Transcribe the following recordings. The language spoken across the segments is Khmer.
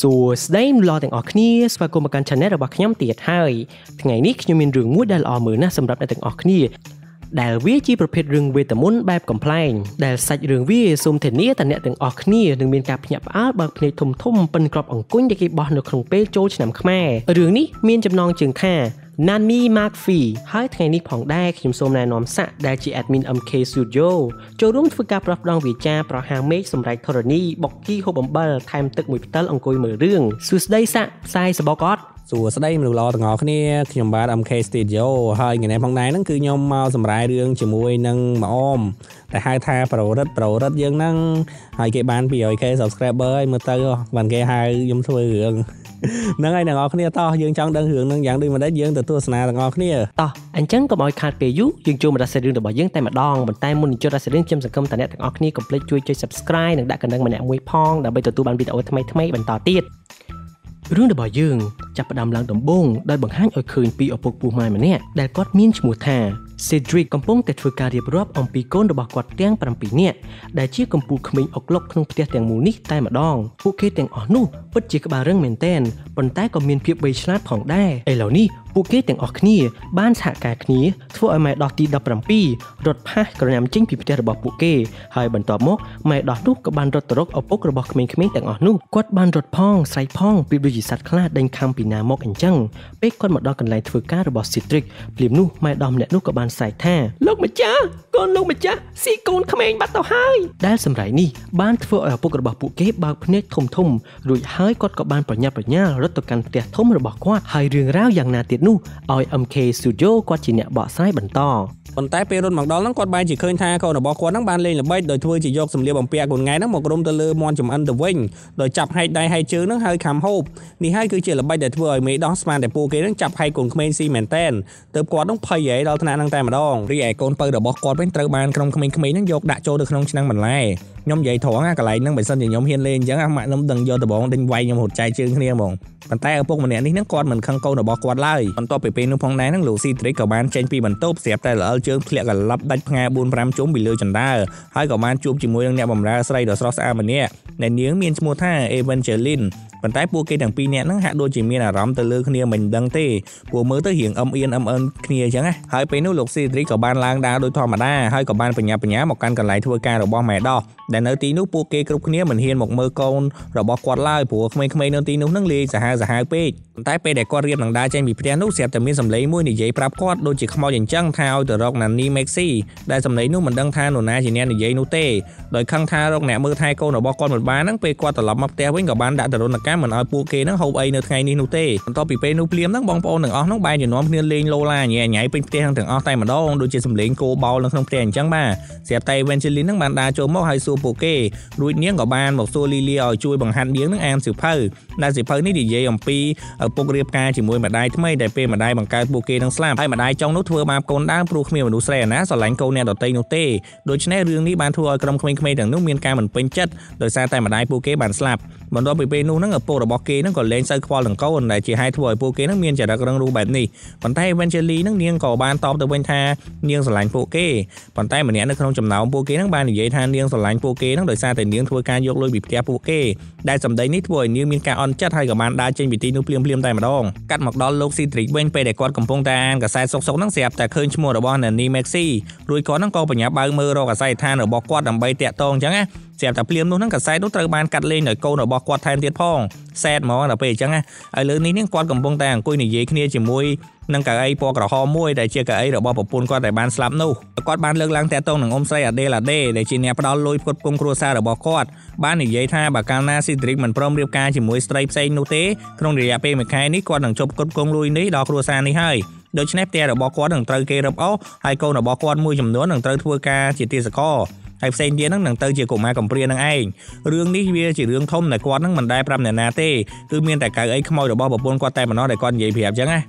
សួស្តីមលោកទាំងអស់គ្នាស្វាគមន៍មកកាន់ Channel របស់ខ្ញុំទៀតហើយថ្ងៃនេះខ្ញុំមានរឿងមួយដែលល្អមើលណាស់សម្រាប់អ្នកទាំងអស់គ្នាដែលវាជាប្រភេទរឿងវេទមន្តបែបកំ pl ែងដែលសាច់រឿងវាសូមធានាថាអ្នកទាំងអស់គ្នានឹងមានការភ្ញាក់ផ្អើលបើកភ្នែកធំធំប៉ិនក្របអង្គុញដែលគេបោះនៅក្នុងពេលចូលឆ្នាំខ្មែររឿងនេះមានចំណងជើងថា Nani Markfi ហើយថ្ងៃនេះផងដែរខ្ញុំសូមណែនាំសាក់ដែលជា admin MK Studio ចូលរួមធ្វើការប្រោះផ្ដងវាចាប្រហាមេឃសម្រាប់ធរណីបុកគីហូបអំបិលថែមទឹកមួយផ្តិលអង្គុយមើលរឿងសួស្ដីសាក់ផ្សាយសបកអត់សួស្តីមនុស្សល្អទាំងអស់គ្នាខ្ញុំបាទ MK Studio ហើយថ្ងៃនេះផងដែរហ្នឹងគឺខ្ញុំមកសម្រាយរឿងជាមួយនឹងម៉អមតែហៅថាប្រូរិតប្រូរិតយើងហ្នឹងហើយគេបាន 200k subscriber ហើយមើលទៅបានគេហៅខ្ញុំធ្វើរឿងហ្នឹងហើយអ្នកនរគ្នាតោះយើងចង់ដឹងរឿងហ្នឹងយ៉ាងដូចម្ដេចយើងទៅទស្សនាទាំងអស់គ្នាតោះអញ្ចឹងកុំឲ្យខាតពេលយូរយើងចូលមកដល់សេរីរឿងរបស់យើងតែម្ដងប៉ុន្តែមុននឹងចូលដល់សេរីរឿងខ្ញុំសង្ឃឹមថាអ្នកទាំងអស់គ្នាកុំភ្លេចជួយចុច Subscribe និងដាក់កណ្ដឹងម្នាក់មួយផងដើម្បីទទួលបានវីដេអូថ្មីៗបន្តទៀតរឿងរបស់យើងចាប់ផ្ដើមឡើងដំបូងដោយបង្ហាញឲ្យឃើញពីឪពុកពោះម៉ាយម្នាក់ដែលគាត់មានឈ្មោះថា Cedric កំពុងតែធ្វើការរៀបរាប់អំពីកូនរបស់គាត់ទាំង7នាក់ដែលជាកំពូលក្មេងអុកលុកក្នុងផ្ទះទាំងមូលនេះតែម្ដងពួកគេទាំងអស់នោះពិតជាក្បាលរឹងមែនទែនប៉ុន្តែក៏មានភាពវៃឆ្លាតផងដែរឥឡូវនេះ ពួកគេទាំងអស់គ្នាបានសហការគ្នាធ្វើឲ្យម៉ែដោះទី17រត់ផាសក្រញាំចេញពីផ្ទះរបស់ពួកគេហើយបន្ទាប់មកម៉ែដោះនោះក៏បានរត់ទៅរកឪពុករបស់ក្មេងៗទាំងអស់នោះគាត់បានរត់ផងស្រែកផងពីដូចជាសត្វខ្លាដេញខំពីណាមកអញ្ចឹងពេលគាត់មកដល់កន្លែងធ្វើការរបស់ Citric ភ្លាមនោះម៉ែដោះម្នាក់នោះក៏បានស្រែកថាលោកម្ចាស់កូនលោកម្ចាស់ស៊ីកូនក្មេងបាត់ទៅហើយដែលសម្រែកនេះបានធ្វើឲ្យឪពុករបស់ពួកគេបើកភ្នែកធំធំរួចហើយគាត់ក៏បានប្រញាប់ប្រញាល់រត់ទៅកាន់ផ្ទះធំរបស់គាត់ហើយរឿងរ៉ាវយ៉ាងណាទៀតនោះឲ្យ MK Studio គាត់ជាអ្នកបកស្រាយបន្តប៉ុន្តែពេលរត់មកដល់ហ្នឹងគាត់បែរជាឃើញថាកូនរបស់គាត់ហ្នឹងបានលេងល្បិចដោយធ្វើជាយកសម្លៀកបំពាក់កូនថ្ងៃហ្នឹងមករុំទៅលើមន់ចំអិនទៅវិញដោយចាប់ហែកដៃហែកជើងហ្នឹងហើយខំហូបនេះហើយគឺជាល្បិចដែលធ្វើឲ្យមេដោះស្មានតែពួកគេហ្នឹងចាប់ហែកកូនក្មេងស៊ីមែនតែនទើបគាត់ហ្នឹងភ័យហែដល់ថ្នាក់ហ្នឹងតែម្ដងរីឯកូនពៅរបស់គាត់វិញត្រូវបានក្រុមក្មេងៗហ្នឹងយកដាក់ចូលទៅក្នុងឆ្នាំងបន្លែខ្ញុំនិយាយត្រង់អាកន្លែងហ្នឹងបើសិនជាខ្ញុំហ៊ានលេងអញ្ចឹងអាម៉ាក់ខ្ញុំដឹងយកដបងដេញវាយខ្ញុំរត់ចែកជើងគ្នាហ្មងប៉ុន្តែឪពុកម្នាក់នេះហ្នឹងគាត់មិនខឹងកូនរបស់គាត់ឡើយបន្ទាប់ពីពេលនោះផងដែរហ្នឹងលោកស៊ីទ្រិកក៏បានចេញពីបន្ទប់ស្រាប់តែល្អិលជើងធ្លាក់កន្លប់ដាច់ផ្ងា4 5ជុំពីលើចណ្ដើហើយក៏បានជួបជាមួយនឹងអ្នកបម្រើស្រីដ៏ស្រស់ស្អាតម្នាក់ដែលនាងមានឈ្មោះថា Evangeline ប៉ុន្តែពួកគេទាំងពីរនាក់ហ្នឹងហាក់ដូចជាមានអារម្មណ៍ទៅលើគ្នាមិនដឹងទេពួកមើលទៅរៀងអឹមអៀនអឹមអិនគ្នាអញ្ចឹងណាហើយពេលនោះលោកស៊ីទ្រីក៏បានឡើងដើរដោយធម្មតាហើយក៏បានបញ្ញាបញ្ញាមកកាន់កន្លែងធ្វើការរបស់ម៉ែដោះដែលនៅទីនោះពួកគេគ្រប់គ្នាមិនហ៊ានមកមើលកូនរបស់គាត់ឡើយព្រោះក្មេងៗនៅទីនោះនឹងលេងសាហាវសាហាវពេកប៉ុន្តែពេលដែលគាត់រៀបនឹងដើរចេញពីផ្ទះនោះស្រាប់តែមានសម្លេងមួយនិយាយប្រាប់គាត់ដូចជាខ្មោចអញ្ចឹងថាឲ្យទៅរកណានីមេកស៊ីដែលសម្លេងនោះមិនដឹងថានរណាជាអ្នកនិយាយនោះទេដោយខឹងថារកអ្នកមើលថែកូនរបស់គាត់មិនបានហ្នឹងពេលគាត់ត្រឡប់មកផ្ទះវិញក៏បានដាក់ទរណកម្មមិនឲ្យពួកគេហ្នឹងហូបអីនៅថ្ងៃនេះនោះទេបន្ទាប់ពីពេលនោះភ្លាមហ្នឹងបងប្អូនទាំងអស់ហ្នឹងបែរជានាំគ្នាលេងឡូឡាញ៉ៃញ៉ៃពេញផ្ទះទាំងអស់តែម្ដងដូចជាសម្លេងគោបោលនៅក្នុងផ្ទះអញ្ចឹងបាទស្រាប់តែ Evangeline ហ្នឹងបានដើរចូលមកហើយសួរពួកគេរួចនាងក៏បានមកសួរលីលីឲ្យជួយបង្ហាត់នាងនឹងអានសៀវភៅដែលសៀវភៅនេះនិយាយអំពីឪពុករៀបការជាមួយម្ដាយថ្មីដែលពេលម្ដាយបង្កើតពួកគេនឹងស្លាប់ហើយម្ដាយចុងនោះធ្វើបាបកូនដើមព្រោះគ្មានមនុស្សស្រីណាស្រឡាញ់កូនអ្នកដទៃនោះទេដូច្នេះរឿងនេះបានធ្វើឲ្យក្រុមក្មេងៗទាំងនោះមានការមិនពេញចិត្តដោយសារតែម្ដាយពួកគេបានស្លាប់បន្ទាប់ពីពេលនោះហ្នឹងឪពុករបស់គេហ្នឹងក៏លែងសូវខ្វល់នឹងកូនដែលជាហេតុធ្វើឲ្យពួកគេហ្នឹងមានចរិតរឹងរូសបែបនេះប៉ុន្តែ Evangeline ហ្នឹងនាងក៏បានតបទៅវិញថានាងស្រឡាញ់ពួកគេប៉ុន្តែម្នាក់នៅក្នុងចំណោមពួកគេហ្នឹងបាននិយាយថានាងស្រឡាញ់ពួកគេហ្នឹងដោយសារតែនាងធ្វើការយកលុយពីផ្ទះពួកគេដែលសម្ដីនេះធ្វើឲ្យនាងមានការអន់ចិត្តហើយក៏បានដើរចេញពីទីនោះភ្លាមៗតែម្ដងកាត់មកដល់លោក Cedric វិញពេលដែលគាត់កំពុងតែអានកសែតសុកសុកហ្នឹងស្រាប់តែឃើញឈ្មោះរបស់ Nanny Maxi រួចគាត់ហ្នឹងក៏បញ្ញាបើកមើលរកអាស័យដ្ឋានរបស់គាត់ដើម្បីតាក់ទងអញ្ចឹងណា ស្រាប់តែភ្លាមនោះហ្នឹងកសែតនោះត្រូវបានកាត់លេងដោយកូនរបស់គាត់ថែមទៀតផងសែតហ្មងដល់ពេលអញ្ចឹងណាហើយលើនេះនេះគាត់កំពុងតែអង្គុយនិយាយគ្នាជាមួយនឹងកៅអីពណ៌ក្រហមមួយដែលជាកៅអីរបស់ប្រពន្ធគាត់ដែលបានស្លាប់នោះគាត់បានលើកឡើងតាក់ទងនឹងអ៊ំស្រីអាដេលអាដេដែលជាអ្នកផ្ដល់លុយផ្គត់ផ្គង់គ្រួសាររបស់គាត់បាននិយាយថាបើកាលណាស៊ីទ្រិកមិនព្រមរៀបការជាមួយស្ត្រីផ្សេងនោះទេក្នុងរយៈពេលមួយខែនេះគាត់នឹងជប់ផ្គត់ផ្គង់លុយនេះដល់គ្រួសារនេះហើយដូច្នេះផ្ទះរបស់គាត់នឹងត្រូវគេរឹបអូសហើយកូនរបស់គាត់មួយចំនួននឹងត្រូវធ្វើការជាទាសករ ហើយផ្សេងទៀតហ្នឹងនឹងទៅជាកុមារកំព្រានឹងឯងរឿងនេះវាជារឿងធំដែលគាត់ហ្នឹងមិនដែលប្រាប់អ្នកណាទេគឺមានតែកៅអីខ្មោចរបស់ប្រពន្ធគាត់តែម្ដងដែលគាត់និយាយប្រាប់អញ្ចឹងណា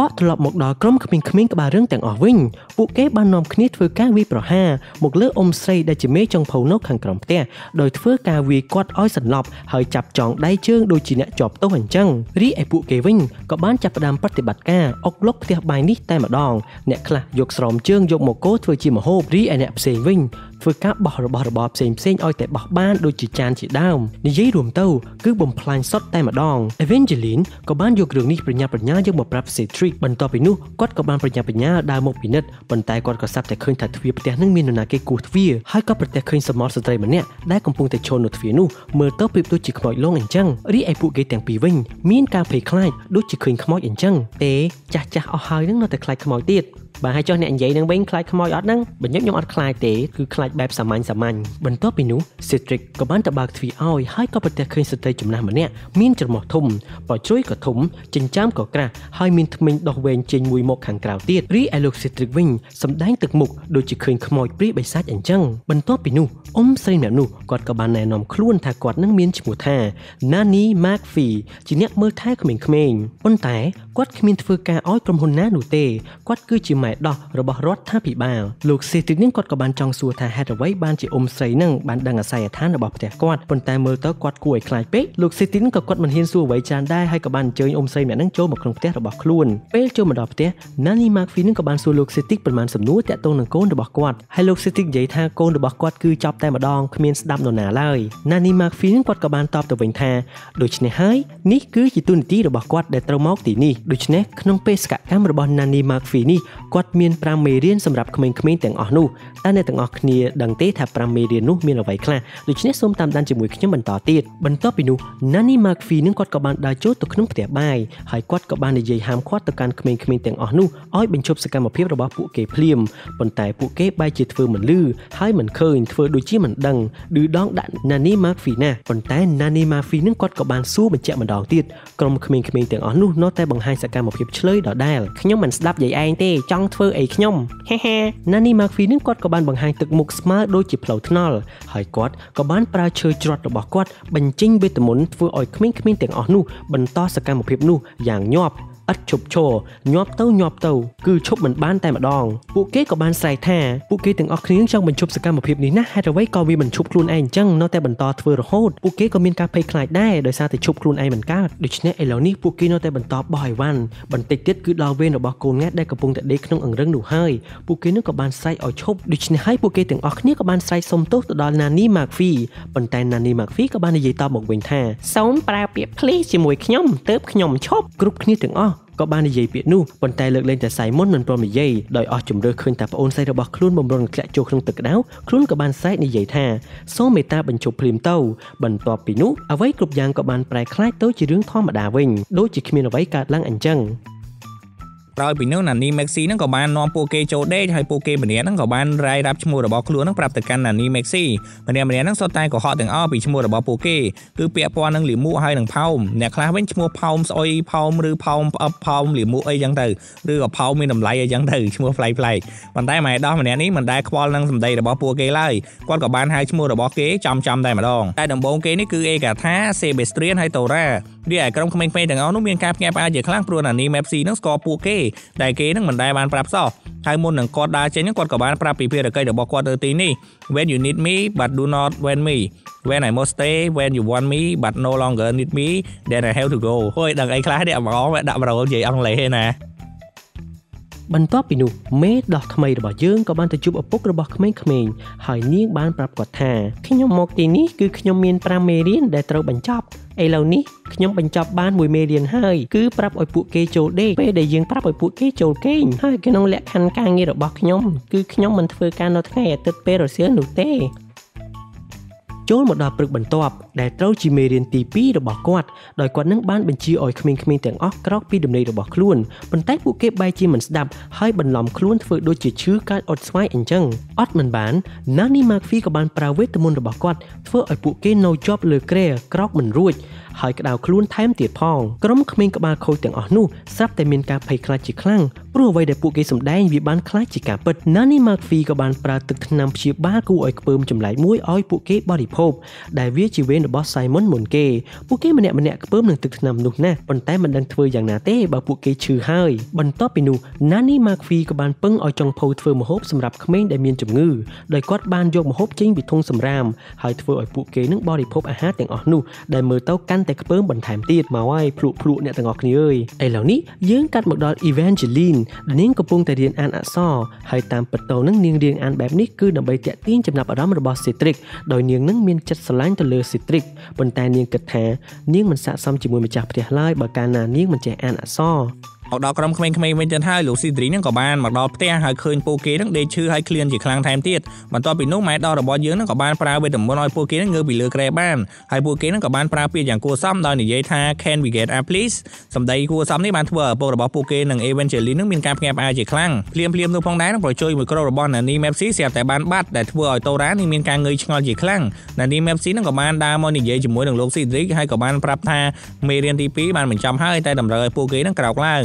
បកត្រឡប់មកដល់ក្រុមក្មេងៗក្បាលរឿងទាំងអស់វិញពួកគេបាននាំគ្នាធ្វើការវាយប្រហារមកលើអ៊ំស្រីដែលជាមេចុងភៅនៅខាងក្រោមផ្ទះដោយធ្វើការវាយគាត់ឲ្យសន្លប់ហើយចាប់ចងដៃជើងដូចជាអ្នកជាប់ទោសអញ្ចឹងរីឯពួកគេវិញក៏បានចាប់ផ្ដើមប្រតិបត្តិការអុកលុកផ្ទះបាយនេះតែម្ដងអ្នកខ្លះយកស្រោមជើងយកមកកោធ្វើជាម្ហូបរីឯអ្នកផ្សេងវិញ ធ្វើការបោះរបស់របរផ្សេងផ្សេងឲ្យតែបោះបានដូចជាចានជាដើមនិយាយរួមទៅគឺបំផ្លាញសុទ្ធតែម្ដង Evangeline ក៏បានយករឿងនេះប្រញាប់ប្រញាល់យកមកប្រាប់ Cedric បន្ទាប់ពីនោះគាត់ក៏បានប្រញាប់ប្រញាល់ដើរមកពិនិត្យប៉ុន្តែគាត់ក៏សាប់តែឃើញថាទ្វារផ្ទះនឹងមាននរណាគេគោះទ្វារហើយក៏ប្រទះឃើញសមរស្ត្រីម្នាក់ដែលកំពុងតែឈរនៅទ្វារនោះមើលទៅប្រៀបដូចជាខ្មោចលងអញ្ចឹងរីឯពួកគេទាំងពីរវិញមានការភ័យខ្លាចដូចជាឃើញខ្មោចអញ្ចឹងទេចាស់ចាស់អស់ហើយនឹងនៅតែខ្លាចខ្មោចទៀត បើឲ្យចុះអ្នកនិយាយនឹងវិញខ្លាចខ្មោចអត់ហ្នឹងបើខ្ញុំខ្ញុំអត់ខ្លាចទេគឺខ្លាចបែបសាមញ្ញសាមញ្ញបន្ទាប់ពីនោះ Cedric ក៏បានទៅបើកទ្វារឲ្យហើយក៏ប្រទះឃើញស្ត្រីចំណាស់ម្នាក់មានច្រមុះធំបើជ្រុយក៏ធំចិញ្ចាមក៏ក្រាស់ហើយមានធ្មេញដោះវែងចេញមួយមកខាងក្រៅទៀតរីឯលោក Cedric វិញសម្ដែងទឹកមុខដូចជាឃើញខ្មោចព្រាយបិសាចអញ្ចឹងបន្ទាប់ពីនោះអ៊ំស្រីម្នាក់នោះគាត់ក៏បានណែនាំខ្លួនថាគាត់នឹងមានឈ្មោះថា Nani McPhee ជាអ្នកមើលថែក្មេងៗប៉ុន្តែគាត់គ្មានធ្វើការឲ្យក្រុមហ៊ុនណានោះទេគាត់គឺជាម៉ែដោះរបស់រដ្ឋាភិបាលលោកសេទីនឹងគាត់ក៏បានចង់សួរថាហេតុអ្វីបានជាអ៊ំស្រីនឹងបានដឹងអាស័យដ្ឋានរបស់ផ្ទះគាត់ប៉ុន្តែមើលទៅគាត់គួរឲ្យខ្លាចពេកលោកសេទីនឹងក៏គាត់មិនហ៊ានសួរអ្វីច្រើនដែរហើយក៏បានអញ្ជើញអ៊ំស្រីម្នាក់នឹងចូលមកក្នុងផ្ទះរបស់ខ្លួនពេលចូលមកដល់ផ្ទះ Nani McPhee នឹងក៏បានសួរលោកសេទីប៉ុន្មានសំណួរតាក់ទងនឹងកូនរបស់គាត់ហើយលោកសេទីនិយាយថាកូនរបស់គាត់គឺចប់តែម្ដងគ្មានស្ដាប់នរណាឡើយ Nani McPhee នឹងគាត់ក៏បានតបទៅវិញថាដូច្នេះហើយនេះគឺជាទូនាទីរបស់គាត់ដែលត្រូវមកទីនេះដូច្នេះក្នុងបេសកកម្មរបស់ Nani McPhee នេះគាត់មាន5មេរៀនសម្រាប់ក្មេងៗទាំងអស់នោះតើអ្នកទាំងអស់គ្នាដឹងទេថា5មេរៀននោះមានអ្វីខ្លះដូច្នេះសូមតាមដានជាមួយខ្ញុំបន្តទៀតបន្ទាប់ពីនោះ Nani McPhee នឹងគាត់ក៏បានដើរចូលទៅក្នុងផ្ទះបាយហើយគាត់ក៏បាននិយាយហាមឃាត់ទៅកាន់ក្មេងៗទាំងអស់នោះឲ្យបញ្ឈប់សកម្មភាពរបស់ពួកគេភ្លាមប៉ុន្តែពួកគេបែរជាធ្វើមិនលឺហើយមិនឃើញធ្វើដូចជាមិនដឹងឌឺដងដាក់ Nani McPhee ណាប៉ុន្តែ Nani McPhee នឹងគាត់ក៏បានសួរបញ្ជាក់ម្ដងទៀតក្រុមក្មេងៗទាំងអស់នោះនៅតែបង្ហាញសកម្មភាពឆ្លើយដដែលខ្ញុំមិនស្ដាប់យាយឯងទេចង់ធ្វើអីខ្ញុំហេហេ Nani McPhee នឹងគាត់ក៏បានបង្ហាញទឹកមុខស្មើដូចជាផ្លូវថ្នល់ហើយគាត់ក៏បានប្រើឈើច្រត់របស់គាត់បញ្ចេញវេទមន្តធ្វើឲ្យក្មេងៗទាំងអស់នោះបន្តសកម្មភាពនោះយ៉ាងញាប់ ឥតឈប់ឈរញាប់ទៅញាប់ទៅគឺឈប់មិនបានតែម្ដងពួកគេក៏បានស្រែកថាពួកគេទាំងអស់គ្នាចង់បញ្ឈប់សកម្មភាពនេះណាហេតុអ្វីក៏វាមិនឈប់ខ្លួនឯងអញ្ចឹងនៅតែបន្តធ្វើរហូតពួកគេក៏មានការភ័យខ្លាចដែរដោយសារតែឈប់ខ្លួនឯងមិនកើតដូច្នេះឥឡូវនេះពួកគេនៅតែបន្តបោះអីវ៉ាន់បន្តិចទៀតគឺដល់វេនរបស់កូនង៉ែដែលកំពុងតែដេកក្នុងអង្រឹងនោះហើយពួកគេនឹងក៏បានស្រែកឲ្យឈប់ដូច្នេះហើយពួកគេទាំងអស់គ្នាក៏បានស្រែកសុំទោសទៅដល់ Nani McPhee ប៉ុន្តែ Nani McPhee ក៏បាននិយាយតបមកវិញថាសូមប្រើពាក្យ please ជាមួយខ្ញុំទើបខ្ញុំឈប់គ្រប់គ្នាទាំងអស់ក៏បាននិយាយពាក្យនោះប៉ុន្តែលើកលែងតែសៃមុនមិនព្រមនិយាយដោយអស់ជំរឿឃើញតែប្អូនស្រីរបស់ខ្លួនបំរុងធ្លាក់ចូលក្នុងទឹកក្តៅខ្លួនក៏បានសែកនិយាយថាសូមមេត្តាបញ្ចុះភ្លាមទៅបន្ទាប់ពីនោះអ្វីគ្រប់យ៉ាងក៏បានប្រែក្លាយទៅជារឿងធម្មតាវិញដូចជាគ្មានអ្វីកើតឡើងអញ្ចឹង ក្រោយពីនោះណានី Maxi ហ្នឹងក៏បាននាំពួកគេចូលដេកហើយពួកគេម្នាក់ហ្នឹងក៏បានរាយរាប់ឈ្មោះរបស់ខ្លួនហ្នឹងប្រាប់ទៅកាន់ណានី Maxi ម្នាក់ម្នាក់ហ្នឹងសុទ្ធតែកុហកទាំងអស់ពីឈ្មោះរបស់ពួកគេគឺពាក់ព័ន្ធនឹងលីមួកហើយនឹងផោមអ្នកខ្លះវិញឈ្មោះផោមស្អុយផោមឬផោមផ្អឹបផោមលីមួកអីចឹងទៅឬក៏ផោមមានតម្លៃអីចឹងទៅឈ្មោះប្លែកប្លែកប៉ុន្តែម៉ែដោះម្នាក់នេះមិនដែលខ្វល់នឹងសម្ដីរបស់ពួកគេឡើយគាត់ក៏បានហៅឈ្មោះរបស់គេចំចំតែម្ដងតែដំបូងគេនេះគឺអេកាថា Sebastian ហើយ Tora រីឯក្រុមក្មេងៗទាំងអស់នោះមានការភ្ញាក់ផ្អើលជាខ្លាំងព្រោះណានី Mapsi នឹងស្គាល់ពួកគេដែលគេនឹងមិនដែលបានប្រាប់សោះហើយមុននឹងគាត់ដើរចេញគាត់ក៏បានប្រាប់ពីភារកិច្ចរបស់គាត់ទៅទីនេះ When you need me but do not want me When I must stay when you want me but no longer need me then I have to go ហួយដឹងអីខ្លះនេះអមងដាក់ប្រូនិយាយអង់គ្លេសទេណាបន្ទាប់ពីនោះមេដោះថ្មីរបស់យើងក៏បានទៅជួបឪពុករបស់ក្មេងៗហើយនាងបានប្រាប់គាត់ថាខ្ញុំមកទីនេះគឺខ្ញុំមាន5មេរៀនដែលត្រូវបញ្ចប់ ឥឡូវនេះខ្ញុំបញ្ចប់បានមួយមេរៀនហើយគឺប្រាប់ឲ្យពួកគេចូលដេកពេលដែលយើងប្រាប់ឲ្យពួកគេចូលគេងហើយក្នុងលក្ខខណ្ឌការងាររបស់ខ្ញុំគឺខ្ញុំមិនធ្វើការនៅថ្ងៃអាទិត្យពេលរសៀលនោះទេ ចូលមកដល់ព្រឹកបន្ទាប់ដែលត្រូវជាមេរៀនទី2របស់គាត់ដោយគាត់នឹងបានបញ្ជាឲ្យក្មេងៗទាំងអស់ក្រោកពីដំណេករបស់ខ្លួនប៉ុន្តែពួកគេបែរជាមិនស្ដាប់ហើយបន្លំខ្លួនធ្វើដូចជាឈឺកើតអត់ស្វាយអញ្ចឹងអត់មិនបាន Nani McPhee ក៏បានប្រើវេទមន្តរបស់គាត់ធ្វើឲ្យពួកគេនៅជាប់លើគ្រែក្រោកមិនរួចហើយក្តៅខ្លួនថែមទៀតផងក្រុមក្មេងក្បាលខូចទាំងអស់នោះស្រាប់តែមានការភ័យខ្លាចជាខ្លាំង ព្រោះអ្វីដែលពួកគេសម្ដែងវាបានខ្លាចជាការពិត Nani McPhee ក៏បានប្រើទឹកថ្នាំព្យាបាលគួរឲ្យខ្ពើមចម្លែកមួយឲ្យពួកគេបរិភោគដែលវាជាវេនរបស់ Simon មុនគេពួកគេម្នាក់ម្នាក់ខ្ពើមនឹងទឹកថ្នាំនោះណាស់ប៉ុន្តែមិនដឹងធ្វើយ៉ាងណាទេបើពួកគេឈឺហើយបន្ទាប់ពីនោះ Nani McPhee ក៏បានពឹងឲ្យចុងភៅធ្វើម្ហូបសម្រាប់ក្មេងដែលមានជំងឺដោយគាត់បានយកម្ហូបចេញពីធុងសម្រាមហើយធ្វើឲ្យពួកគេនឹងបរិភោគអាហារទាំងអស់នោះដែលមើលទៅកាន់តែខ្ពើមបន្ថែមទៀតមកហើយភ្លក់ភ្លក់អ្នកទាំងអស់គ្នាអើយឥឡូវនេះយើងកាត់មកដល់ Evangeline ដែលនាងកំពុងតែរៀនអានអក្សរហើយតាមពិតទៅនឹងនាងរៀនអានបែបនេះគឺដើម្បីទាក់ទាញចំណាប់អារម្មណ៍របស់ Citric ដោយនាងនឹងមានចិត្តស្រឡាញ់ទៅលើ Citric ប៉ុន្តែនាងគិតថានាងមិនស័ក្តិសមជាមួយម្ចាស់ផ្ទះឡើយបើកាលណានាងមិនចេះអានអក្សរ មកដល់ក្រុមក្មេងៗវិញទៀតហើយលោកស៊ីទ្រីនឹងក៏បានមកដល់ផ្ទះហើយឃើញពួកគេនឹងដេកឈឺហើយឃ្លានជាខ្លាំងថែមទៀតបន្ទាប់ពីនោះម៉ែដល់របស់យើងនឹងក៏បានប្រើវេទមន្តឲ្យពួកគេនឹងងើបពីលើក្រែបានហើយពួកគេនឹងក៏បានប្រើពាក្យយ៉ាងគួរសមដោយនិយាយថា can we get up please សម្ដីគួរសមនេះបានធ្វើឲ្យឪពុករបស់ពួកគេនិង Evangeline នឹងមានការភ្ញាក់ផ្អើលជាខ្លាំងភ្លាមភ្លាមនោះផងដែរនឹងប្រជុយមួយក្រុមរបស់ Nani Mepsi ស្រាប់តែបានបាត់ដែលធ្វើឲ្យតូរ៉ានឹងមានការងើយឆ្ងល់ជាខ្លាំង Nani Mepsi នឹងក៏បានដើរមកនិយាយជាមួយនឹងលោក Cedric ហើយក៏បានប្រាប់ថាមេរៀនទី2បានបញ្ចប់ហើយតែតម្រូវឲ្យពួកគេនឹងក្រោកឡើង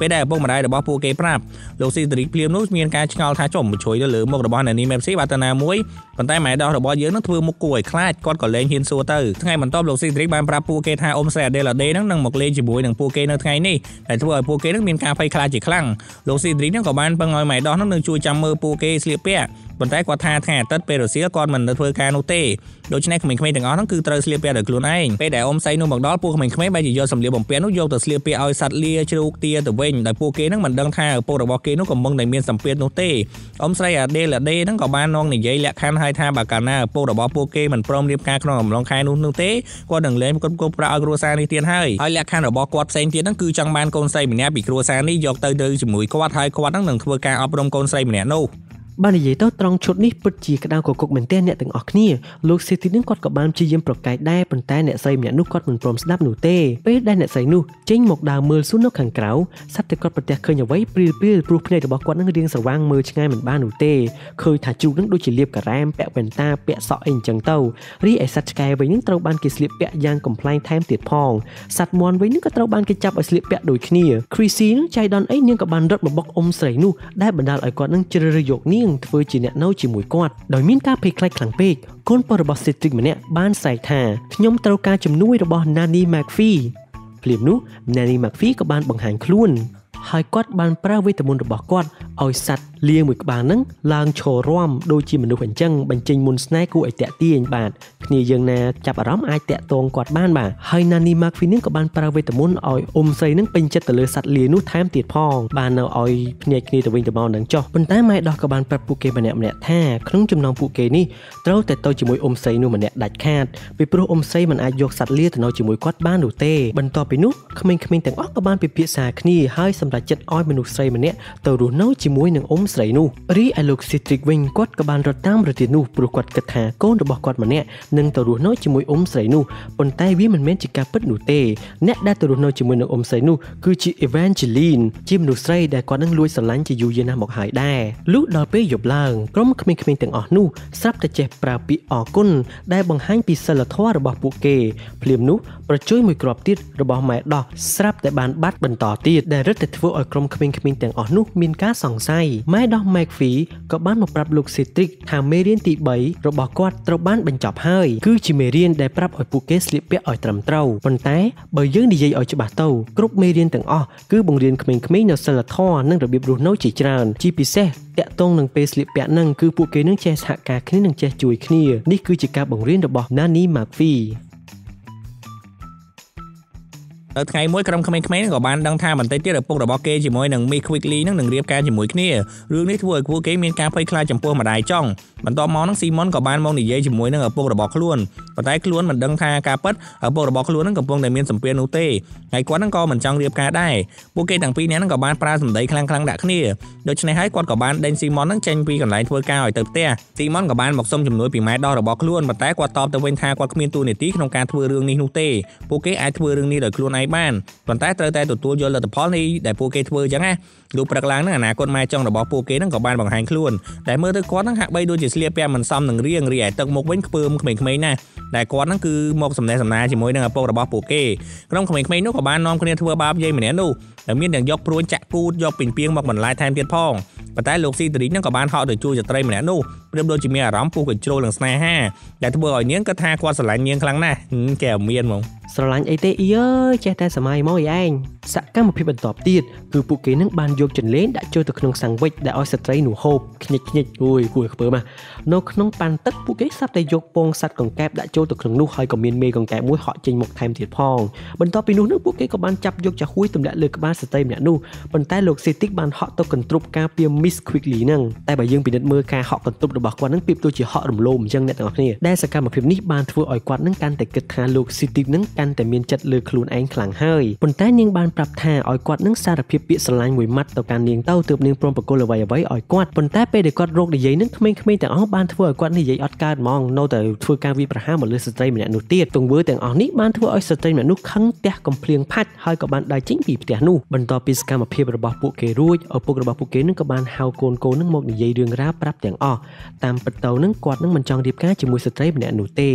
ពេលដែលឪពុកម្ដាយរបស់ពួកគេប្រាប់លោកស៊ីតរីភ្លាមនោះមានការឆ្ងល់ថាចុះមកជួយទៅលើមុខរបស់ Nani Mepsi បាត់ទៅណាមួយប៉ុន្តែម៉ែដោះរបស់យើងនឹងធ្វើមុខគួរឲ្យខ្លាចគាត់ក៏លែងហ៊ានសួរទៅថ្ងៃបន្ទាប់លោកស៊ីតរីបានប្រាប់ពួកគេថាអ៊ុំស្រីអាដេឡាដេនឹងនឹងមកលេងជាមួយនឹងពួកគេនៅថ្ងៃនេះដែលធ្វើឲ្យពួកគេនឹងមានការភ័យខ្លាចជាខ្លាំងលោកស៊ីតរីនឹងក៏បានពឹងឲ្យម៉ែដោះនឹងជួយចាំមើលពួកគេស្លៀកពាក់ប៉ុន្តែគាត់ថាថ្ងៃអាទិត្យពេលរសៀលគាត់មិននៅធ្វើការនោះទេដូច្នេះក្មេងៗទាំងអស់ហ្នឹងគឺត្រូវស្លៀកពាក់ដោយខ្លួនឯងពេលដែលអ៊ំសៃនោះមកដល់ពួកក្មេងៗបែរជាយកសម្លៀកបំពាក់នោះយកទៅស្លៀកពាក់ឲ្យសត្វលាជ្រូកទាទៅវិញដោយពួកគេហ្នឹងមិនដឹងថាឪពុករបស់គេនោះកំពុងតែមានសម្ពាធនោះទេអ៊ំស្រីអាដេឡាដេហ្នឹងក៏បាននងនិយាយលក្ខខណ្ឌឲ្យថាបើកាលណាឪពុករបស់ពួកគេមិនព្រមរៀបការក្នុងអំឡុងខែនោះនោះទេគាត់នឹងលែងគ្រប់គ្រប់ប្រាក់ឲ្យគ្រួសារនេះទៀតហើយហើយលក្ខខណ្ឌរបស់គាត់ផ្សេងទៀតហ្នឹងគឺចង់បានកូនស្រីម្នាក់ពីគ្រួសារនេះយកទៅទៅជាមួយគាត់ហើយគាត់ហ្នឹងនឹងធ្វើការអប់រំកូនស្រីម្នាក់នោះ បាននិយាយទៅត្រង់ឈុតនេះពិតជាក្តៅកគុកមែនទែនអ្នកទាំងអស់គ្នាលោកសេទីនឹងគាត់ក៏បានព្យាយាមប្រកែកដែរប៉ុន្តែអ្នកស្រីម្នាក់នោះគាត់មិនព្រមស្ដាប់នោះទេពេលដែលអ្នកស្រីនោះចេញមកដើរមើលសួននៅខាងក្រៅសត្វតែគាត់ប្រទះឃើញអ្វីព្រាលព្រាលព្រោះភ្នែករបស់គាត់នឹងរៀងស្រវាងមើលឆ្ងាយមិនបាននោះទេឃើញថាជូកនឹងដូចជាលៀបការ៉ែមពាក់វ៉ែនតាពាក់សក់អីអញ្ចឹងទៅរីឯសត្វឆ្កែវិញនឹងត្រូវបានគេស្លៀកពាក់យ៉ាងកំ pl ែងថែមទៀតផងសត្វមាន់វិញនឹងក៏ត្រូវបានគេចាប់ឲ្យស្លៀកពាក់ដូចគ្នា Chrissy នឹងចៃដន្យអីនាងក៏បានរត់មកបុកអ៊ំស្រីនោះដែលបណ្ដាលឲ្យគាត់នឹងជ្រើសរើសយកនាងធ្វើជាអ្នកនៅជាមួយគាត់ដោយមានការភ័យខ្លាចខ្លាំងពេកកូនប្រុសរបស់ Cedric ម្នាក់បានស្រែកថាខ្ញុំត្រូវការជំនួយរបស់ Nanny McPhee ភ្លាមនោះ Nanny McPhee ក៏បានបង្ហាញខ្លួនហើយគាត់បានប្រើវេទមន្តរបស់គាត់ ឲ្យសัตว์លាមួយក្បាលហ្នឹងឡើងឈររាំដូចជាមនុស្សអញ្ចឹងបញ្ចេញមុនស្នេហ៍គួរឲ្យតាក់ទាញបាទគ្នាយើងណាចាប់អារម្មណ៍អាចតាក់ទងគាត់បានបាទហើយ Nani Markvi នឹងក៏បានប្រើវេទមន្តឲ្យអ៊ុំស្រីនឹងពេញចិត្តទៅលើសัตว์លានោះថែមទៀតផងបាននៅឲ្យភ្នាក់គ្នាទៅវិញទៅមកនឹងចុះប៉ុន្តែម៉ែដោះក៏បានប្រាប់ពួកគេម្នាក់ម្នាក់ថាក្នុងចំណោមពួកគេនេះត្រូវតែទៅជាមួយអ៊ុំស្រីនោះម្នាក់ដាច់ខាតពីព្រោះអ៊ុំស្រីមិនអាចយកសัตว์លាទៅនៅជាមួយគាត់បាននោះទេបន្ទាប់ពីនោះក្មេងៗទាំងអស់ក៏បានពិភាក្សាគ្នាហើយសម្រេចចិត្តឲ្យមនុស្សស្រីម្នាក់ទៅរស់នៅ ជាមួយនឹងអ៊ុំស្រីនោះរីឯលោក Citric វិញគាត់ក៏បានរត់តាមរទេះនោះព្រោះគាត់គិតថាកូនរបស់គាត់ម្នាក់នឹងទៅរស់នៅជាមួយអ៊ុំស្រីនោះប៉ុន្តែវាមិនមែនជាការពិតនោះទេអ្នកដែលទៅរស់នៅជាមួយនឹងអ៊ុំស្រីនោះគឺជា Evangeline ជាមនុស្សស្រីដែលគាត់នឹងលួចស្រឡាញ់ជាយូរយារណាស់មកហើយដែរលុះដល់ពេលយប់ឡើងក្រុមក្មេងៗទាំងអស់នោះស្រាប់តែចេះប្រើពាក្យអរគុណដែលបង្ហាញពីសិលធម៌របស់ពួកគេភ្លាមនោះប្រជួយមួយគ្រាប់ទៀតរបស់ម៉ែដោះស្រាប់តែបានបាត់បន្តទៀតដែលរឹតតែធ្វើឲ្យក្រុមក្មេងៗទាំងអស់នោះមានការសង្ស័យម៉ែដោះ McPhee ក៏បានមកប្រាប់លោក Citric ថាមេរៀនទី3របស់គាត់ត្រូវបានបញ្ចប់ហើយគឺជាមេរៀនដែលប្រាប់ឲ្យពួកគេស្លៀកពាក់ឲ្យត្រឹមត្រូវប៉ុន្តែបើយើងនិយាយឲ្យច្បាស់ទៅគ្រប់មេរៀនទាំងអស់គឺបង្រៀនក្មេងៗនៅសិលធម៌និងរបៀបរស់នៅជាច្រើនជាពិសេសតាក់ទងនឹងពេលស្លៀកពាក់នឹងគឺពួកគេនឹងចេះសហការគ្នានិងចេះជួយគ្នានេះគឺជាការបង្រៀនរបស់ Nani McPhee នៅថ្ងៃមួយក្រុមក្មេងៗក៏បានដឹងថាបន្តិចទៀតឪពុករបស់គេជាមួយនឹង Miss Quickly នឹងនឹងរៀបការជាមួយគ្នារឿងនេះធ្វើឲ្យពួកគេមានការភ័យខ្លាចចំពោះម្ដាយចង់ បន្ទាប់មកនឹងស៊ីមុនក៏បានមកនិយាយជាមួយនឹងឪពុករបស់ខ្លួនប៉ុន្តែខ្លួនមិនដឹងថាការពិតឪពុករបស់ខ្លួននឹងកំពុងតែមានសម្ពាធនោះទេហើយគាត់នឹងក៏មិនចង់រៀបការដែរពួកគេទាំងពីរនាក់នឹងក៏បានប្រើសម្ដីខ្លាំងខ្លាំងដាក់គ្នាដូច្នេះហើយគាត់ក៏បានដេញស៊ីមុននឹងចេញពីកន្លែងធ្វើការឲ្យទៅផ្ទះស៊ីមុនក៏បានមកសុំជំនួយពីម៉ែដោះរបស់ខ្លួនប៉ុន្តែគាត់តបទៅវិញថាគាត់គ្មានទូនាទីក្នុងការធ្វើរឿងនេះនោះទេពួកគេអាចធ្វើរឿងនេះដោយខ្លួនឯងបានប៉ុន្តែត្រូវតែទទួលយកលទ្ធផលនេះដែលពួកគេធ្វើអញ្ចឹងណាលុះព្រឹកឡើងនឹងអនាគតម៉ែចុងរបស់ពួកគេនឹងក៏បានបង្ហាញខ្លួនតែមើលទៅគាត់នឹងហាក់បីដូចជាស្លៀកពាក់មិនសមនឹងរៀងរីឯទឹកមុខវិញខ្ពើមក្មេងៗណាស់ដែលគាត់នឹងគឺមកសំណេះសំណាលជាមួយនឹងឪពុករបស់ពួកគេក្រុមក្មេងៗនោះក៏បាននាំគ្នាធ្វើបាបយាយម្នាក់នោះ ដែលមានទាំងយកព្រួញចាក់ពូតយកពីងពីងមកបន្លាយថែមទៀតផងប៉ុន្តែលោកស៊ីតរីនឹងក៏បានហៅទៅជួយស្ត្រីម្នាក់នោះប្រៀបដូចជាមានអារម្មណ៍ពុះកញ្ជ្រោលនឹងស្នេហាដែលធ្វើឲ្យនាងគិតថាគាត់ស្រឡាញ់នាងខ្លាំងណាស់កែមានហ្មងស្រឡាញ់អីទេអ៊ីអើយចេះតែសម័យមកឯងសកម្មភាពបន្តទៀតគឺពួកគេនឹងបានយកចន្លេងដាក់ចូលទៅក្នុងសាំងវិចដែលឲ្យស្ត្រីនោះហូបខ្ញិចខ្ញិចអូយគួរខ្ពើមនៅក្នុងប៉ាន់ទឹកពួកគេសាប់តែយកពងសัตว์កង្កែបដាក់ចូលទៅក្នុងនោះហើយក៏មានមេកង្កែបមួយហក់ចេញមកថែមទៀតផងបន្ទាប់ពីនោះនឹងពួកគេក៏បានចាប់យកចាហួយទម្លាក់លើក្បាលស្ត្រីម្នាក់នោះប៉ុន្តែលោកសេទីកបានហក់ទៅកន្ទ្រប់ការពារ Miss Quickly នឹងតែបើយើងពិនិត្យមើលការហក់កន្ទ្រប់របស់គាត់នឹងប្រៀបដូចជាហក់រំលោភអញ្ចឹងអ្នកទាំងអស់គ្នាដែលសកម្មភាពនេះបានធ្វើឲ្យគាត់នឹងកាន់តែគិតថាលោក City នឹងកាន់តែមានចិត្តលើខ្លួនឯងខ្លាំងហើយប៉ុន្តែនាងបានប្រាប់ថាឲ្យគាត់នឹងសារភាពពាក្យស្រឡាញ់មួយម៉ាត់ទៅកាន់នាងទៅទើបនាងព្រមប្រគល់អ្វីអ្វីឲ្យគាត់ប៉ុន្តែពេលដែលគាត់រកនិយាយនឹងក្មេងៗទាំងអស់បានធ្វើឲ្យគាត់និយាយអត់កើតហ្មងនៅតែធ្វើការវិប្រហារមកលើស្ត្រីម្នាក់នោះទៀតទង្វើទាំងអស់នេះបានធ្វើឲ្យស្ត្រីម្នាក់នោះខឹងផ្ទះកំភ្លៀងផាច់ហើយក៏បានដើរចេញពីផ្ទះនោះបន្ទាប់ពីសកម្មភាពរបស់ពួកគេរួចឪពុករបស់ពួកគេនឹងក៏បានហៅកូនកូននឹងមកនិយាយរឿងរ៉ាវប្រាប់ទាំងអស់តាមពិតទៅនឹងគាត់នឹងមិនចង់រៀបការជាមួយស្ត្រីម្នាក់នោះទេ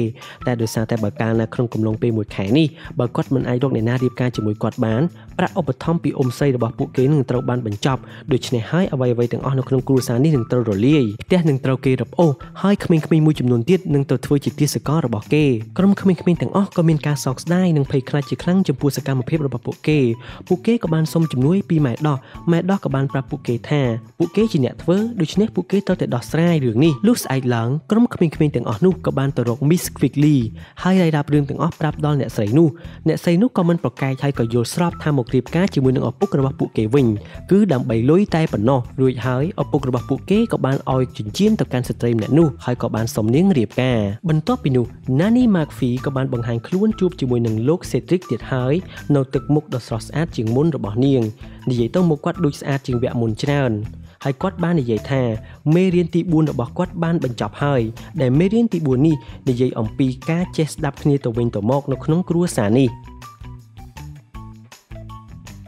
តែដោយសារតែបើកាលនៅក្នុងកំឡុងពេលមួយខែនេះបើគាត់មិនអាចរកអ្នកណារៀបការជាមួយគាត់បាន ប្រាក់ឧបត្ថម្ភពីអ៊ុំសីរបស់ពួកគេនឹងត្រូវបានបញ្ចប់ដូច្នេះហើយអ្វីៗទាំងអស់នៅក្នុងគ្រួសារនេះនឹងត្រូវរលាយផ្ទះនឹងត្រូវគេរឹបអូសហើយក្មេងៗមួយចំនួនទៀតនឹងទៅធ្វើជាទាសកររបស់គេក្រុមក្មេងៗទាំងអស់ក៏មានការសោកស្ដាយនិងភ័យខ្លាចជាខ្លាំងចំពោះសកម្មភាពរបស់ពួកគេពួកគេក៏បានសុំជំនួយពីម៉ែដោះម៉ែដោះក៏បានប្រាប់ពួកគេថាពួកគេជាអ្នកធ្វើដូច្នេះពួកគេត្រូវតែដោះស្រាយរឿងនេះលុះស្អែកឡើងក្រុមក្មេងៗទាំងអស់នោះក៏បានទៅរក Miss Quickly ហើយរាយរាប់រឿងទាំងអស់ប្រាប់ដល់អ្នកស្រីនោះអ្នកស្រីនោះក៏មិនប្រកែកហើយក៏យល់ស្របថាមករៀបការជាមួយនឹងឪពុករបស់ពួកគេវិញគឺដើម្បីលុយតែប៉ុណ្ណោះរួចហើយឪពុករបស់ពួកគេក៏បានឲ្យចិញ្ចៀនទៅកាន់ស្ត្រីម្នាក់នោះហើយក៏បានសុំនាងរៀបការបន្ទាប់ពីនោះ Nani McPhee ក៏បានបង្ហាញខ្លួនជួបជាមួយនឹងលោក Cedric ទៀតហើយនៅទឹកមុខដ៏ស្រស់ស្អាតជាងមុនរបស់នាងនិយាយទៅមុខគាត់ដូចស្អាតជាងវគ្គមុនច្រើនហើយគាត់បាននិយាយថាមេរៀនទី4របស់គាត់បានបញ្ចប់ហើយដែលមេរៀនទី4នេះនិយាយអំពីការចេះស្ដាប់គ្នាទៅវិញទៅមកនៅក្នុងគ្រួសារនេះ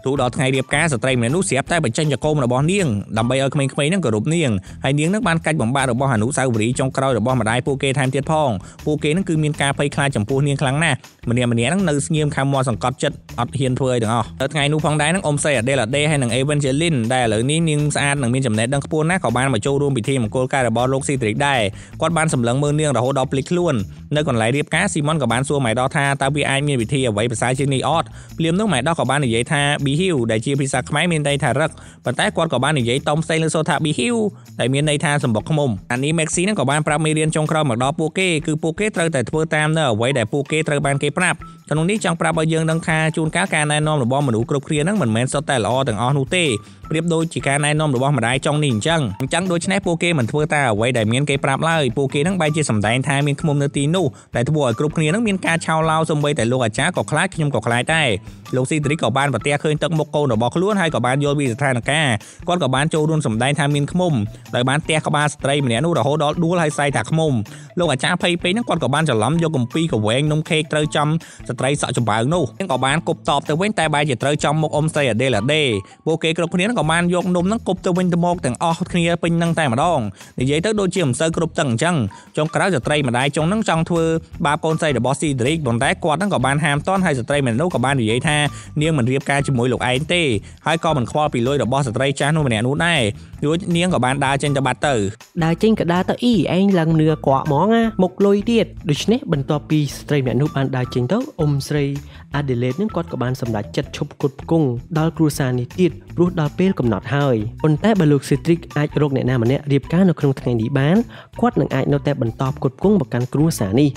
ទូដល់ថ្ងៃរៀបការស្ត្រីម្នាក់នោះស្រាប់តែបញ្ចេញចកោមរបស់នាងដើម្បីឲ្យក្មេងៗហ្នឹងគោរពនាងហើយនាងហ្នឹងបានកាច់បំបាក់របស់អនុស្សាវរីយ៍ចុងក្រោយរបស់ម្ដាយពួកគេថែមទៀតផងពួកគេហ្នឹងគឺមានការភ័យខ្លាចចំពោះនាងខ្លាំងណាស់ម្នាក់ម្នាក់ហ្នឹងនៅស្ងៀមខំមាត់សង្កត់ចិត្តអត់ហ៊ានធ្វើអីទាំងអស់ទៅថ្ងៃនោះផងដែរហ្នឹងអ៊ំសេអាដេលអាដេហើយនិង Evangeline ដែលឥឡូវនេះនាងស្អាតនិងមានចំណេះដឹងខ្ពស់ណាស់ក៏បានមកចូលរួមពិធីមង្គលការរបស់លោកស៊ីទ្រីកដែរគាត់បានសម្លឹងមើលនាងរហូតដល់ភ្លេចខ្លួននៅកន្លែងរៀបការស៊ីម៉ុនក៏បានសួរម៉ែដោះថាតើវាអាចមានវិធីអ្វីប្រសើរជាងនេះអត់ភ្លាមនោះម៉ែដោះក៏បាននិយាយថា be heal ដែលជាភាសាខ្មែរមានន័យថារឹកប៉ុន្តែគាត់ក៏បាននិយាយតំផ្សេងលើសូថា be heal ដែលមានន័យថាសម្បុកខ្មុំអានេះ Maxi ហ្នឹងក៏បានប្រាប់មេរៀនចុងក្រោយមកដល់ពួកគេគឺពួកគេត្រូវតែធ្វើតាមនៅអ្វីដែលពួកគេត្រូវបានគេប្រាប់ក្នុងនេះចង់ប្រាប់ឲ្យយើងដឹងថាជួនកាលការណែនាំរបស់មនុស្សគ្រប់គ្នាហ្នឹងមិនមែនសុទ្ធតែល្អទាំងអស់នោះទេ ប្រៀបដូចជាការណែនាំរបស់ម្ដាយចុងនេះអញ្ចឹងអញ្ចឹងដូច្នេះពួកគេមិនធ្វើតែអ្វីដែលមានគេប្រាប់ឡើយពួកគេហ្នឹងបែរជាសម្ដែងថាមានខ្មុំនៅទីនោះដែលធ្វើឲ្យគ្រប់គ្នាហ្នឹងមានការឆោឡោសម្បីតែលោកអាចារ្យក៏ខ្លាចខ្ញុំក៏ខ្លាចដែរលោកស៊ីទ្រីក៏បានប្រទះឃើញទឹកមុខកូនរបស់ខ្លួនហើយក៏បានយល់ពីស្ថានភាពគាត់ក៏បានចូលរួមសម្ដែងថាមានខ្មុំដោយបានទះក្បាលស្ត្រីម្នាក់នោះរហូតដល់ដួលហើយសែកថាខ្មុំលោកអាចារ្យភ័យពេកហ្នឹងគាត់ក៏បានច្រឡំយកកំពីកវែងនំខេកត្រូវចំស្ត្រីសក់ចំបើងនោះក៏បានគប់តបទៅវិញតែបែរជាត្រូវចំមុខអ៊ំស្រីអាដេលអាដេពួកគេគ្រប់គ្នាក៏បានយកនំហ្នឹងគប់ទៅវិញទៅមកទាំងអស់គ្នាពេញនឹងតែម្ដងនិយាយទៅដូចជាមិនសូវគ្រប់ទាំងអញ្ចឹងចុងក្រោយស្ត្រីម្ដាយចុងហ្នឹងចង់ធ្វើបាបកូនស្រីរបស់ស៊ីឌ្រីកប៉ុន្តែគាត់ហ្នឹងក៏បានហាមតន់ហើយស្ត្រីម្នាក់នោះក៏បាននិយាយថានាងមិនរៀបការជាមួយលោកឯងទេហើយក៏មិនខ្វល់ពីលុយរបស់ស្ត្រីចាស់នោះម្នាក់នោះដែររួចនាងក៏បានដើរចេញទៅបាត់ទៅដើរចេញក៏ដើរទៅអ៊ីឯងឡើងនឿកក់ហ្មងណាមុខលុយទៀតដូច្នេះបន្ទាប់ពីស្ត្រីម្នាក់នោះបានដើរចេញទៅអ៊ំស្រី Adelaide នឹងគាត់ក៏បានសម្រេចចិត្តឈប់គត់ផ្គង់ដល់គ្រួសារនេះទៀតព្រោះដល់ពេលកំណត់ហើយប៉ុន្តែបើលោក Cedric អាចរកអ្នកណាម្នាក់រៀបការនៅក្នុងថ្ងៃនេះបានគាត់នឹងអាចនៅតែបន្តផ្គត់ផ្គង់មកកាន់គ្រួសារនេះ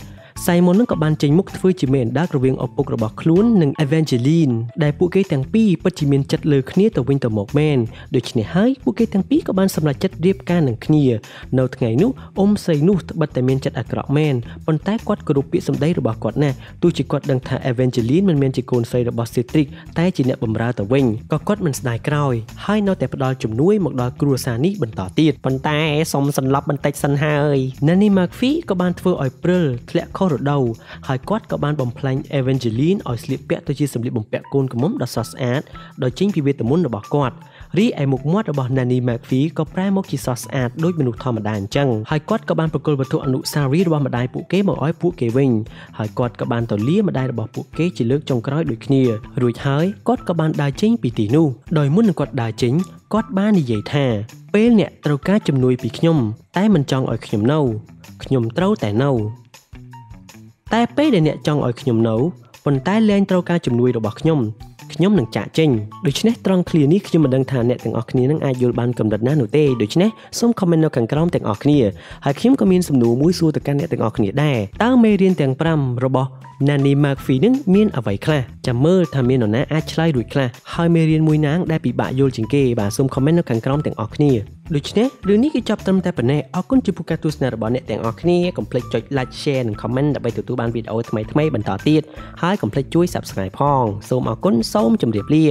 Simon នឹងក៏បានចេញមុខធ្វើជាមេអណ្ដាតរវាងឪពុករបស់ខ្លួននិង Evangeline ដែលពួកគេទាំងពីរពិតជាមានចិត្តលើគ្នាទៅវិញទៅមកមែនដូច្នេះហើយពួកគេទាំងពីរក៏បានសម្រេចចិត្តរៀបការនឹងគ្នានៅថ្ងៃនោះអ៊ំសីនោះត្បិតតែមានចិត្តអាក្រក់មែនប៉ុន្តែគាត់គោរពពាក្យសម្ដីរបស់គាត់ណាស់ទោះជាគាត់ដឹងថា Evangeline មិនមែនជាកូនស្រីរបស់ Cedric តែជាអ្នកបម្រើទៅវិញក៏គាត់មិនស្ដាយក្រោយហើយនៅតែផ្ដល់ជំនួយមកដល់គ្រួសារនេះបន្តទៀតប៉ុន្តែសុំសន្លប់បន្តិចសិនហើយ Nanny McPhee ក៏បានធ្វើឲ្យព្រិលធ្លាក់ខុសរដូវហើយគាត់ក៏បានបំផ្លាញ Evangeline ឲ្យស្លៀកពាក់ទៅជាសម្លៀកបំពាក់កូនក្រមុំដ៏ស្រស់ស្អាតដោយចេញពីវេទមន្តរបស់គាត់រីឯមុខមាត់របស់ Nanny McPhee ក៏ប្រែមកជាស្រស់ស្អាតដូចមនុស្សធម្មតាអញ្ចឹងហើយគាត់ក៏បានប្រគល់វត្ថុអនុស្សាវរីយ៍របស់ម្ដាយពួកគេមកឲ្យពួកគេវិញហើយគាត់ក៏បានទៅលាម្ដាយរបស់ពួកគេជាលើកចុងក្រោយដូចគ្នារួចហើយគាត់ក៏បានដើរចេញពីទីនោះដោយមុននឹងគាត់ដើរចេញគាត់បាននិយាយថាពេលអ្នកត្រូវការជំនួយពីខ្ញុំតែមិនចង់ឲ្យខ្ញុំនៅខ្ញុំត្រូវតែនៅ តែពេលដែលអ្នកចង់ឲ្យខ្ញុំនៅប៉ុន្តែលែងត្រូវការជំនួយរបស់ខ្ញុំខ្ញុំនឹងចាក់ចេញដូច្នេះត្រង់ឃ្លានេះខ្ញុំមិនដឹងថាអ្នកទាំងអស់គ្នានឹងអាចយល់បានកម្រិតណានោះទេដូច្នេះសូម comment នៅខាងក្រោមទាំងអស់គ្នាហើយខ្ញុំក៏មានសំណួរមួយសួរទៅកាន់អ្នកទាំងអស់គ្នាដែរតើមេរៀនទាំង5របស់ Nanny McPhee នឹងមានអ្វីខ្លះចាំមើលថាមាននរណាអាចឆ្លើយរួចខ្លះហើយមេរៀនមួយណាងដែលពិបាកយល់ជាងគេបាទសូម comment នៅខាងក្រោមទាំងអស់គ្នាដូច្នេះរឿងនេះគឺចប់ត្រឹមតែប៉ុណ្ណេះអរគុណចំពោះការទស្សនារបស់អ្នកទាំងអស់គ្នាកុំភ្លេចចុច like share និង comment ដើម្បីទទួលបានវីដេអូថ្មីៗបន្តទៀតហើយកុំភ្លេចជួយ subscribe ផងសូមអរគុណសូមជម្រាបលា